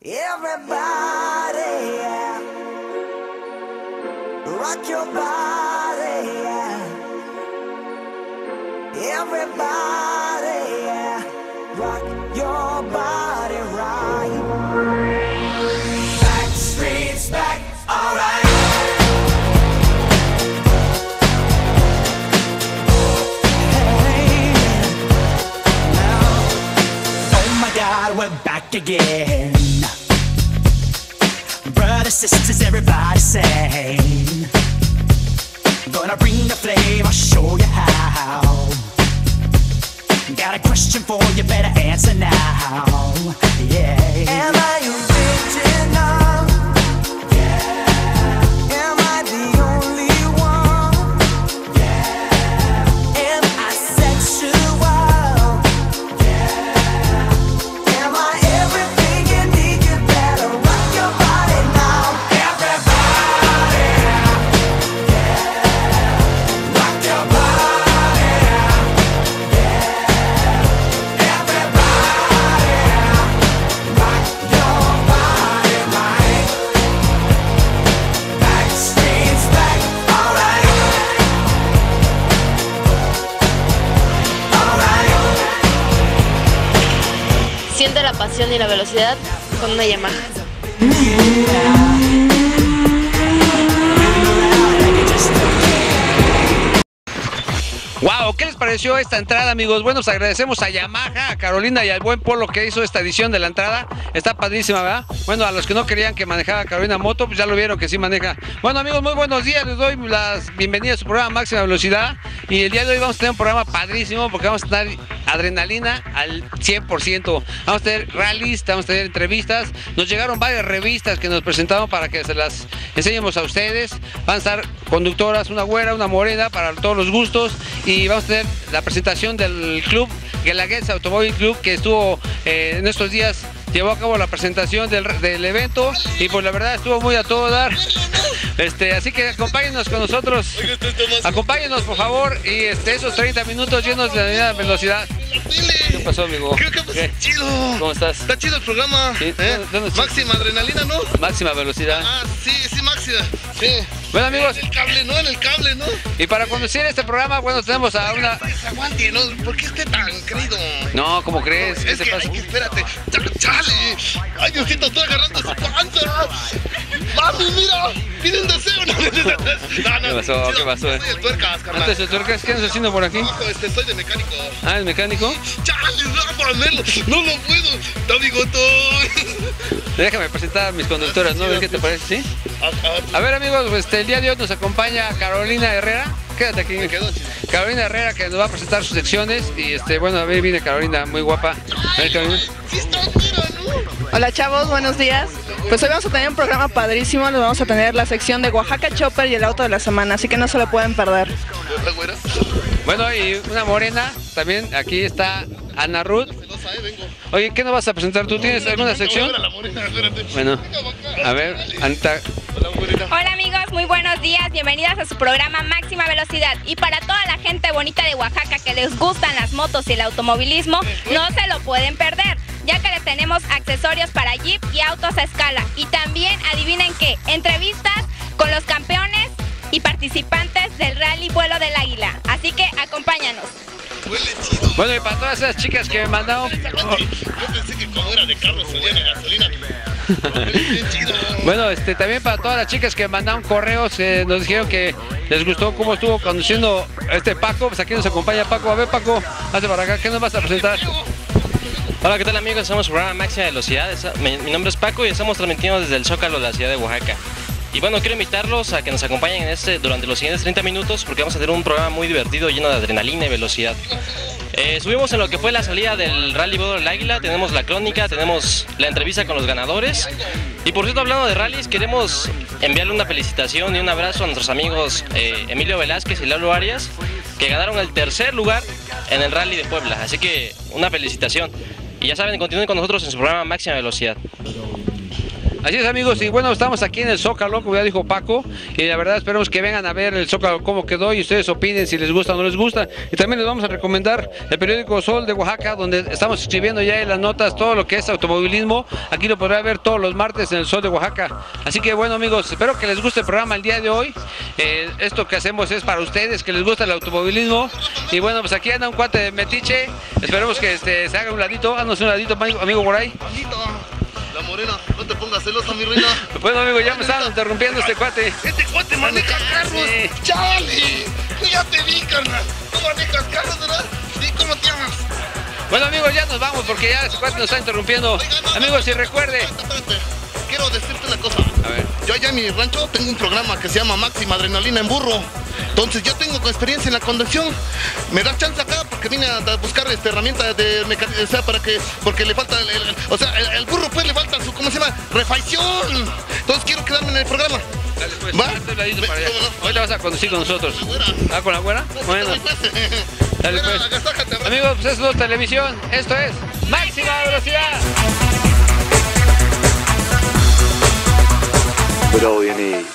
Everybody, yeah. Rock your body, yeah. Everybody, yeah. Rock your body right. Back streets back, alright. Hey, now, oh my God, we're back again. La pasión y la velocidad con una Yamaha. Wow, ¿qué les pareció esta entrada, amigos? Bueno, pues agradecemos a Yamaha, a Carolina y al buen Polo que hizo esta edición de la entrada. Está padrísima, ¿verdad? Bueno, a los que no querían que manejara Carolina Moto, pues ya lo vieron que sí maneja. Bueno, amigos, muy buenos días. Les doy las bienvenidas a su programa Máxima Velocidad. Y el día de hoy vamos a tener un programa padrísimo porque vamos a tener adrenalina al 100%. Vamos a tener rallies, vamos a tener entrevistas. Nos llegaron varias revistas que nos presentaron para que se las enseñemos a ustedes. Van a estar conductoras, una güera, una morena, para todos los gustos. Y vamos a tener la presentación del club Guelaguetza Automóvil Club que estuvo eh, en estos días. Llevó a cabo la presentación del, del evento y pues la verdad estuvo muy a todo dar. Este, así que acompáñenos con nosotros. Acompáñenos por favor y este, esos 30 minutos llenos de velocidad. ¿Qué pasó, amigo? Creo que ¿Qué? chido. ¿Cómo estás? Está chido el programa. Sí, ¿eh? Máxima adrenalina, ¿no? Máxima velocidad. Ah, sí, sí, máxima. Sí. Bueno amigos, En el cable, ¿no? En el cable, ¿no? y para conducir este programa, bueno, tenemos a una... Aguante, ¿no? ¿Por qué esté tan creído? No, ¿cómo crees? ¿Qué Es que, ay, que espérate. ¡Ch- ¡Chale! ¡Ay, Diosito, estoy agarrando su panza! ¡Mami, mira! ¡Pide un deseo! No, no, no, no, no, ¿Qué pasó? ¿Qué pasó? Soy el tuercas, carnal. Antes de tuercas, ¿qué andas haciendo por aquí? Ojo, este, soy de mecánico. Ah, el mecánico. ¡Chale, Melo! ¡No lo puedo! Déjame presentar a mis conductoras, ¿no? A ver qué te parece, ¿sí? A ver amigos, pues, este, el día de hoy nos acompaña Carolina Herrera. Quédate aquí. Carolina Herrera que nos va a presentar sus secciones y este, bueno, a ver, viene Carolina, muy guapa. A ver, Carolina. Sí está chida, ¿no? Hola chavos, buenos días. Pues hoy vamos a tener un programa padrísimo, nos vamos a tener la sección de Oaxaca Chopper y el auto de la semana, así que no se lo pueden perder. Bueno, y una morena, también aquí está Ana Ruth. Oye, ¿qué nos vas a presentar? ¿Tú tienes alguna sección? Bueno, a ver, Anita. Hola amigos, muy buenos días, bienvenidas a su programa Máxima Velocidad. Y para toda la gente bonita de Oaxaca que les gustan las motos y el automovilismo, no se lo pueden perder, ya que les tenemos accesorios para Jeep y autos a escala. Y también, adivinen qué, entrevistas con los campeones y participantes del Rally Vuelo del Águila. Así que acompáñanos. Huele chido. Bueno, y para todas esas chicas que me mandaron. Yo pensé que como era de Carlos salía de gasolina. Huele bien chido. Bueno, este, también para todas las chicas que mandaron correos, eh, nos dijeron que les gustó cómo estuvo conduciendo este Paco. Pues aquí nos acompaña Paco. A ver, Paco, hazte para acá. ¿Qué nos vas a presentar? Hola, ¿qué tal amigos? Somos programa Máxima Velocidad. Mi nombre es Paco y estamos transmitiendo desde el Zócalo de la ciudad de Oaxaca. Y bueno, quiero invitarlos a que nos acompañen en este, durante los siguientes 30 minutos porque vamos a tener un programa muy divertido lleno de adrenalina y velocidad. Eh, subimos en lo que fue la salida del Rally Bodo del Águila, tenemos la crónica, tenemos la entrevista con los ganadores. Y por cierto, hablando de rallies, queremos enviarle una felicitación y un abrazo a nuestros amigos eh, Emilio Velázquez y Lalo Arias, que ganaron el tercer lugar en el Rally de Puebla. Así que una felicitación. Y ya saben, continúen con nosotros en su programa Máxima Velocidad. Así es amigos, y bueno, estamos aquí en el Zócalo, como ya dijo Paco, y la verdad esperemos que vengan a ver el Zócalo cómo quedó y ustedes opinen si les gusta o no les gusta. Y también les vamos a recomendar el periódico Sol de Oaxaca, donde estamos escribiendo ya en las notas todo lo que es automovilismo. Aquí lo podrá ver todos los martes en el Sol de Oaxaca. Así que bueno amigos, espero que les guste el programa el día de hoy. Eh, esto que hacemos es para ustedes, que les gusta el automovilismo. Y bueno, pues aquí anda un cuate de Metiche. Esperemos que este, se haga un ladito, haznos un ladito, amigo, amigo. Maldito. La morena, pongas celosa, mi reina. Bueno amigo, ya me estaban interrumpiendo este cuate. Este cuate maneja carros. Sí. ¡Chale! Ya te vi, carnal. Tú manejas carros, ¿verdad? Sí, ¿cómo te llamas? Bueno amigos, ya nos vamos porque ya este cuate nos está interrumpiendo. Oiga, no, no, Amigos, si recuerde. espérate, espérate. Quiero decirte Yo allá en mi rancho tengo un programa que se llama Máxima Adrenalina en Burro. Entonces yo tengo experiencia en la conducción. ¿Me das chance acá? Porque vine a buscar este, herramientas de mecánica, o sea, para que, porque le falta, el, el- o sea, el, el burro pues le falta su, ¿cómo se llama? Refacción. Entonces quiero quedarme en el programa. Dale pues, ¿Va? cómo no. Ahorita vas a conducir con nosotros. ¿Ah, con la güera? Bueno, dale pues. Amigos, pues es televisión. Esto es Máxima Velocidad. But all you need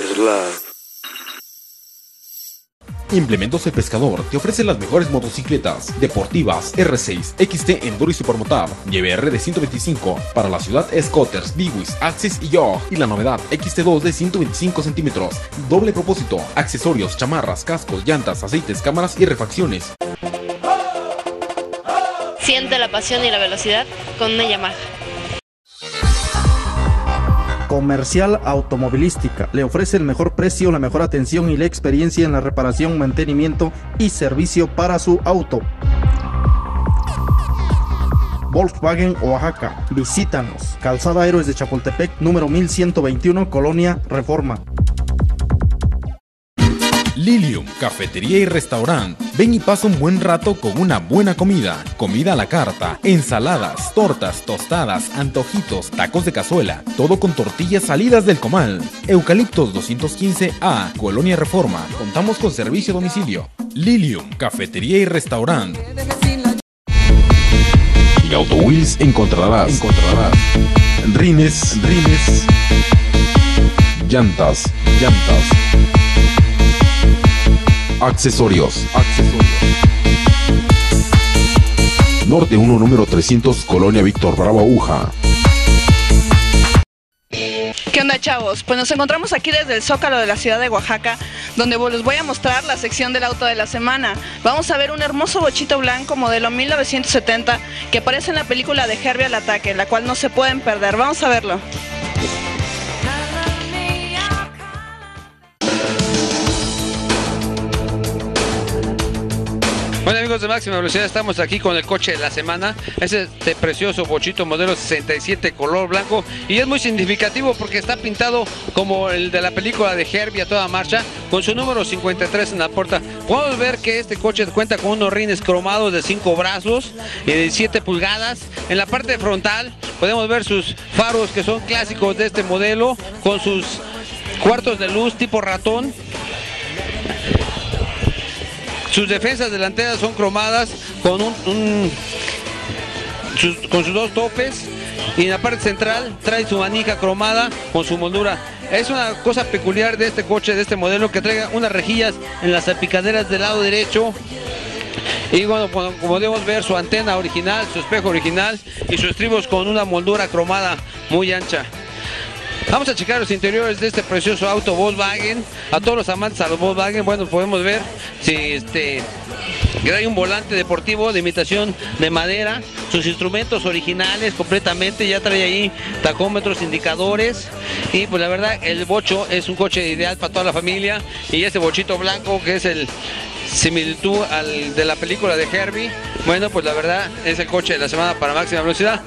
is love. Implementos El Pescador te ofrece las mejores motocicletas deportivas R6, XT Enduro y Supermotar, YBR de 125 para la ciudad Scooters, Biwis, Axis y Yo. Y la novedad XT2 de 125 centímetros, doble propósito, accesorios, chamarras, cascos, llantas, aceites, cámaras y refacciones. Siente la pasión y la velocidad con una Yamaha. Comercial Automovilística le ofrece el mejor precio, la mejor atención y la experiencia en la reparación, mantenimiento y servicio para su auto. Volkswagen Oaxaca. Visítanos. Calzada Héroes de Chapultepec, número 1121, Colonia Reforma. Lilium, cafetería y restaurante. Ven y pasa un buen rato con una buena comida. Comida a la carta, ensaladas, tortas, tostadas, antojitos, tacos de cazuela. Todo con tortillas salidas del comal. Eucaliptos 215A, Colonia Reforma. Contamos con servicio a domicilio. Lilium, cafetería y restaurante. En Auto Wheels encontrarás, encontrarás rines, rines, llantas, llantas. Accesorios. Accesorios. Norte 1, número 300, Colonia Víctor Bravo Aguja. ¿Qué onda chavos? Pues nos encontramos aquí desde el Zócalo de la ciudad de Oaxaca, donde les voy a mostrar la sección del auto de la semana. Vamos a ver un hermoso bochito blanco modelo 1970 que aparece en la película de Herbie al ataque, la cual no se pueden perder. Vamos a verlo. De Máxima Velocidad, estamos aquí con el coche de la semana. Es este precioso bochito modelo 67 color blanco y es muy significativo porque está pintado como el de la película de Herbie a toda marcha con su número 53 en la puerta. Podemos ver que este coche cuenta con unos rines cromados de 5 brazos y de 7 pulgadas. En la parte frontal podemos ver sus faros que son clásicos de este modelo con sus cuartos de luz tipo ratón sus defensas delanteras son cromadas con un, sus- con sus dos topes y en la parte central trae su manija cromada con su moldura. Es una cosa peculiar de este coche, de este modelo, que traiga unas rejillas en las salpicaderas del lado derecho. Y bueno, como como podemos ver su antena original, su espejo original y sus estribos con una moldura cromada muy ancha. Vamos a checar los interiores de este precioso auto Volkswagen. A todos los amantes a los Volkswagen, bueno, podemos ver si este trae un volante deportivo de imitación de madera, sus instrumentos originales completamente, ya trae ahí tacómetros, indicadores y pues la verdad el bocho es un coche ideal para toda la familia y ese bochito blanco que es el similitud al de la película de Herbie, bueno pues la verdad es el coche de la semana para máxima velocidad.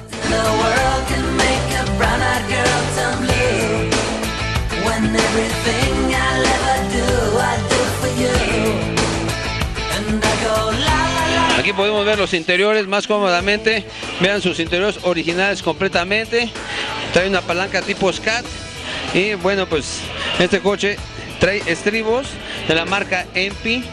Aquí podemos ver los interiores más cómodamente. Vean sus interiores originales completamente. Trae una palanca tipo SCAT. Y bueno, pues este coche trae estribos de la marca EMPI.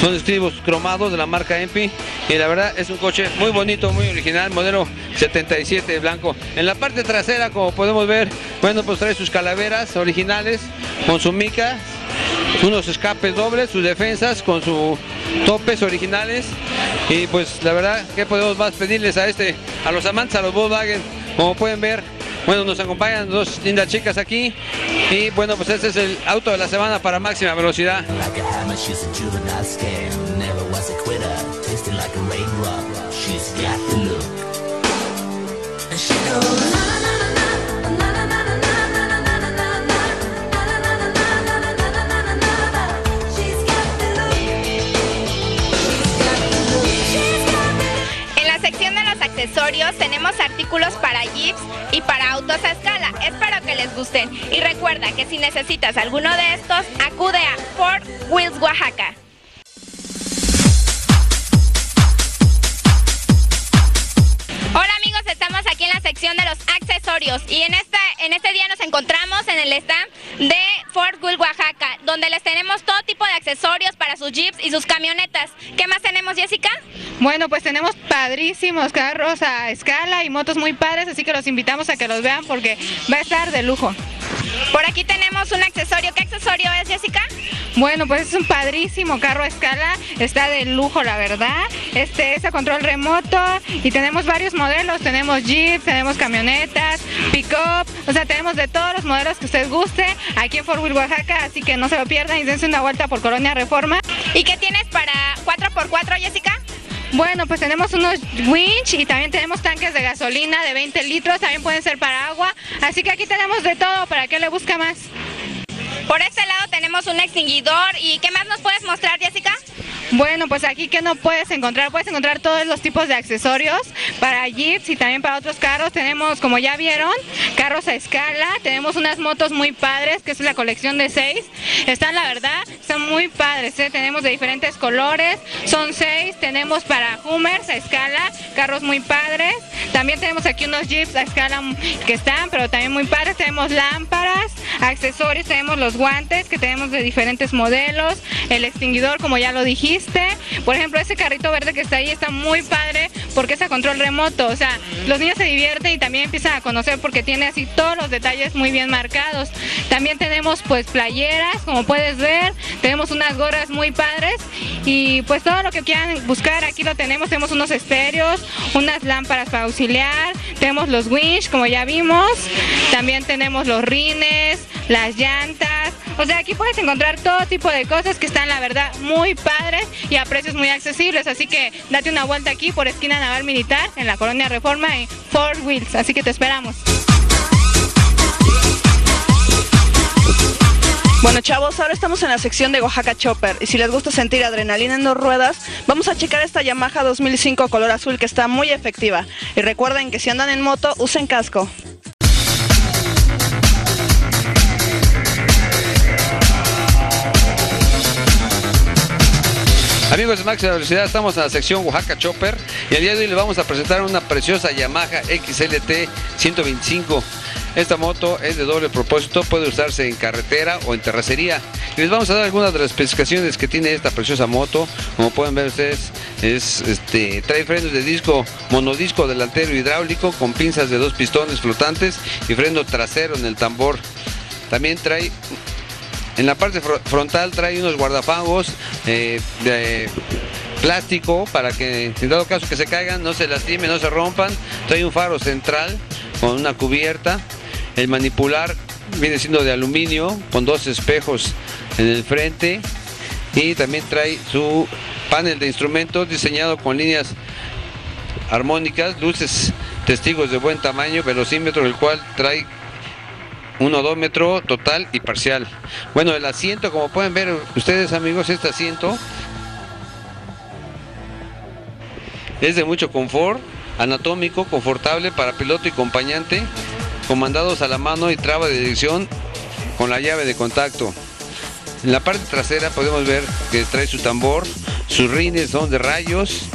Son estribos cromados de la marca EMPI. Y la verdad es un coche muy bonito, muy original, modelo 77 blanco. En la parte trasera, como podemos ver, bueno, pues trae sus calaveras originales con su mica, unos escapes dobles, sus defensas con sus topes originales y pues la verdad, ¿qué podemos más pedirles a este, a los amantes, a los Volkswagen? Como pueden ver, bueno, nos acompañan dos lindas chicas aquí y bueno, pues este es el auto de la semana para máxima velocidad. En la sección de los accesorios tenemos artículos para jeeps y para autos a escala. Espero que les gusten. Y recuerda que si necesitas alguno de estos, acude a Fort Wheels Oaxaca. De los accesorios y en este, en este día nos encontramos en el stand de Fort Wheels Oaxaca, donde les tenemos todo tipo de accesorios para sus jeeps y sus camionetas. ¿Qué más tenemos, Jessica? Bueno, pues tenemos padrísimos carros a escala y motos muy padres, así que los invitamos a que los vean porque va a estar de lujo. Por aquí tenemos un accesorio. ¿Qué accesorio es, Jessica? Bueno, pues es un padrísimo carro a escala, está de lujo la verdad. Este es a control remoto y tenemos varios modelos, tenemos jeeps, tenemos camionetas, pick-up, o sea, tenemos de todos los modelos que usted guste aquí en Fort Wheel Oaxaca, así que no se lo pierdan y dense una vuelta por Colonia Reforma. ¿Y qué tienes para 4x4, Jessica? Bueno, pues tenemos unos winch y también tenemos tanques de gasolina de 20 litros, también pueden ser para agua, así que aquí tenemos de todo, ¿para qué le busca más? Por este lado tenemos un extinguidor y ¿qué más nos puedes mostrar, Jessica? Bueno, pues aquí que no puedes encontrar, puedes encontrar todos los tipos de accesorios para jeeps y también para otros carros. Tenemos, como ya vieron, carros a escala, tenemos unas motos muy padres, que es la colección de seis. Están, la verdad, están muy padres, ¿eh? tenemos de diferentes colores, son seis, tenemos para Hummers a escala, carros muy padres. También tenemos aquí unos jeeps a escala que están, pero también muy padres. Tenemos lámparas, accesorios, tenemos los guantes que tenemos de diferentes modelos, el extinguidor, como ya lo dijiste. Por ejemplo, ese carrito verde que está ahí está muy padre porque es a control remoto. O sea, los niños se divierten y también empiezan a conocer porque tiene así todos los detalles muy bien marcados. También tenemos pues playeras, como puedes ver. Tenemos unas gorras muy padres y pues todo lo que quieran buscar aquí lo tenemos. Tenemos unos estéreos, unas lámparas para auxiliar, tenemos los winch como ya vimos. También tenemos los rines, las llantas. O sea, aquí puedes encontrar todo tipo de cosas que están la verdad muy padres y a precios muy accesibles. Así que date una vuelta aquí por esquina Naval Militar en la colonia Reforma en Fort Wheels. Así que te esperamos. Bueno chavos, ahora estamos en la sección de Oaxaca Chopper y si les gusta sentir adrenalina en dos ruedas, vamos a checar esta Yamaha 2005 color azul que está muy efectiva. Y recuerden que si andan en moto, usen casco. Amigos de Máxima Velocidad, estamos en la sección Oaxaca Chopper y el día de hoy les vamos a presentar una preciosa Yamaha XLT 125. Esta moto es de doble propósito, puede usarse en carretera o en terracería. Y les vamos a dar algunas de las especificaciones que tiene esta preciosa moto. Como pueden ver ustedes, es, este, trae frenos de disco monodisco delantero hidráulico con pinzas de dos pistones flotantes y freno trasero en el tambor. También trae en la parte fro- frontal trae unos guardafangos eh, de plástico para que en dado caso que se caigan no se lastimen, no se rompan. Trae un faro central con una cubierta. El manipular viene siendo de aluminio con dos espejos en el frente y también trae su panel de instrumentos diseñado con líneas armónicas, luces testigos de buen tamaño, velocímetro el cual trae un odómetro total y parcial. Bueno, el asiento, como pueden ver ustedes amigos, este asiento es de mucho confort, anatómico, confortable para piloto y acompañante, comandados a la mano y traba de dirección con la llave de contacto. En la parte trasera podemos ver que trae su tambor, sus rines son de rayos,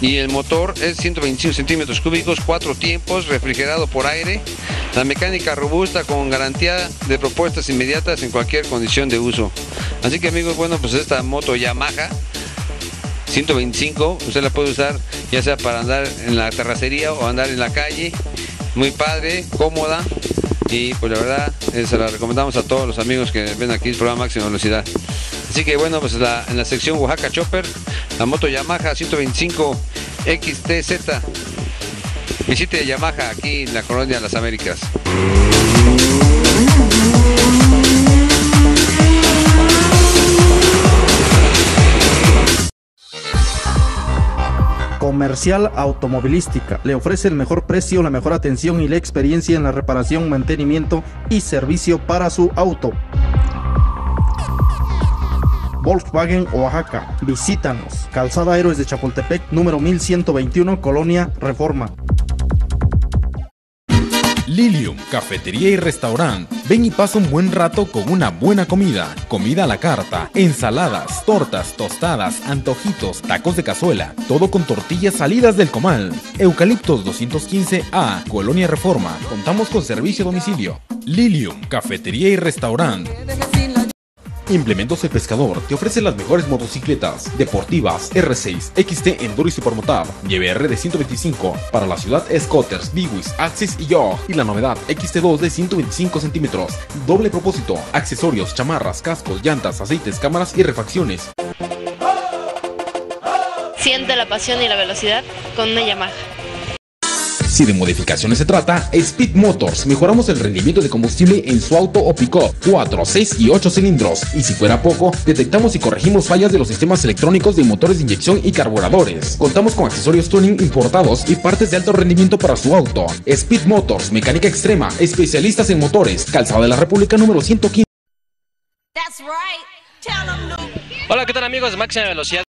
y el motor es 125 centímetros cúbicos, cuatro tiempos, refrigerado por aire. La mecánica robusta con garantía de propuestas inmediatas en cualquier condición de uso. Así que amigos, bueno, pues esta moto Yamaha 125, usted la puede usar ya sea para andar en la terracería o andar en la calle. Muy padre, cómoda y pues la verdad se la recomendamos a todos los amigos que ven aquí el programa Máxima Velocidad. Así que bueno, pues la- en la sección Oaxaca Chopper, la moto Yamaha 125 XTZ. Visite Yamaha aquí en la colonia Las Américas. Comercial Automovilística le ofrece el mejor precio, la mejor atención y la experiencia en la reparación, mantenimiento y servicio para su auto. Volkswagen Oaxaca. Visítanos. Calzada Héroes de Chapultepec, número 1121, Colonia Reforma. Lilium, cafetería y restaurante. Ven y pasa un buen rato con una buena comida. Comida a la carta, ensaladas, tortas, tostadas, antojitos, tacos de cazuela. Todo con tortillas salidas del comal. Eucaliptos 215A, Colonia Reforma. Contamos con servicio a domicilio. Lilium, cafetería y restaurante. Implementos El Pescador te ofrece las mejores motocicletas deportivas R6, XT Enduro y Supermotar, YBR de 125 para la ciudad Scooters, Biwis, Axis y Yo. Y la novedad XT2 de 125 centímetros, doble propósito, accesorios, chamarras, cascos, llantas, aceites, cámaras y refacciones. Siente la pasión y la velocidad con una Yamaha. Si de modificaciones se trata, Speed Motors mejoramos el rendimiento de combustible en su auto o pick-up 4, 6 y 8 cilindros. Y si fuera poco, detectamos y corregimos fallas de los sistemas electrónicos de motores de inyección y carburadores. Contamos con accesorios tuning importados y partes de alto rendimiento para su auto. Speed Motors, mecánica extrema, especialistas en motores, Calzada de la República número 115. Hola, ¿qué tal amigos de Máxima Velocidad?